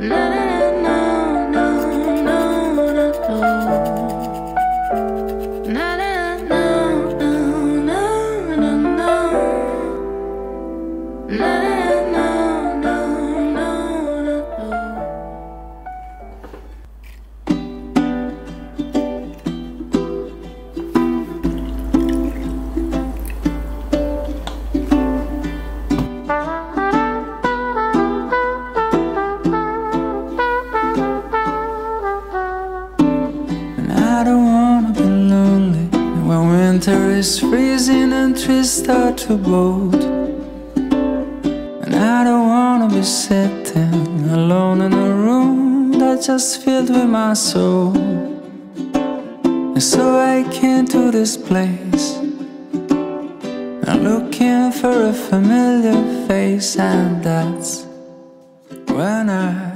love. Is freezing and trees start to bolt. And I don't wanna be sitting alone in a room that's just filled with my soul. And so I came to this place. I'm looking for a familiar face, and that's when I